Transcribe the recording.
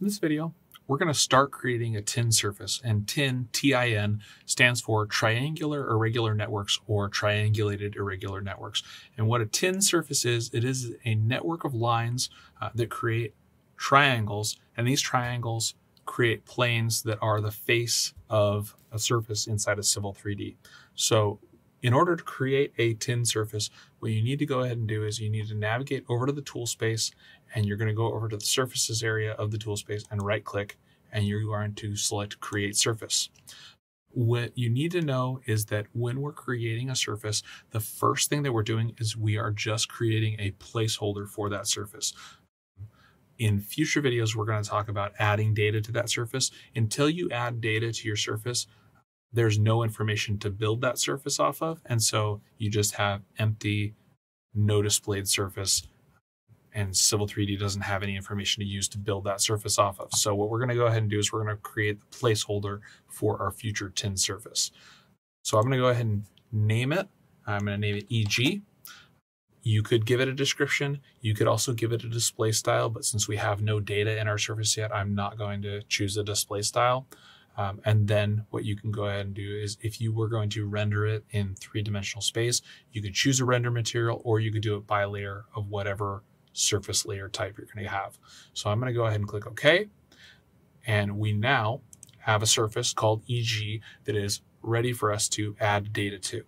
In this video, we're going to start creating a TIN surface, and TIN, T-I-N, stands for Triangular Irregular Networks or Triangulated Irregular Networks. And what a TIN surface is, it is a network of lines uh, that create triangles, and these triangles create planes that are the face of a surface inside of Civil 3D. So in order to create a tin surface, what you need to go ahead and do is you need to navigate over to the tool space and you're going to go over to the surfaces area of the tool space and right click and you're going to select create surface. What you need to know is that when we're creating a surface, the first thing that we're doing is we are just creating a placeholder for that surface. In future videos, we're going to talk about adding data to that surface. Until you add data to your surface, there's no information to build that surface off of. And so you just have empty, no displayed surface. And Civil 3D doesn't have any information to use to build that surface off of. So what we're going to go ahead and do is we're going to create the placeholder for our future tin surface. So I'm going to go ahead and name it. I'm going to name it EG. You could give it a description. You could also give it a display style, but since we have no data in our surface yet, I'm not going to choose a display style. Um, and then what you can go ahead and do is if you were going to render it in three dimensional space, you could choose a render material or you could do it by layer of whatever surface layer type you're going to have. So I'm going to go ahead and click OK. And we now have a surface called EG that is ready for us to add data to.